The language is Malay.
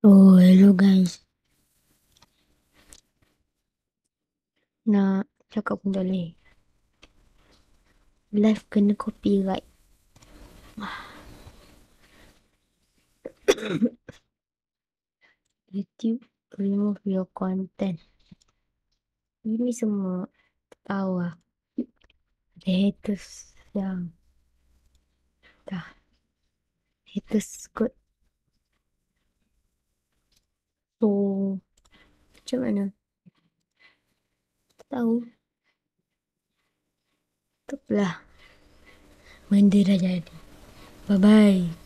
Oh, hello guys. Nak cakap pun tak boleh. Live kena copyright. YouTube remove your content. Ini semua tahu lah. The haters yang dah haters kot. Macam mana? Tahu. Tak apalah. Benda dah jadi. Bye-bye.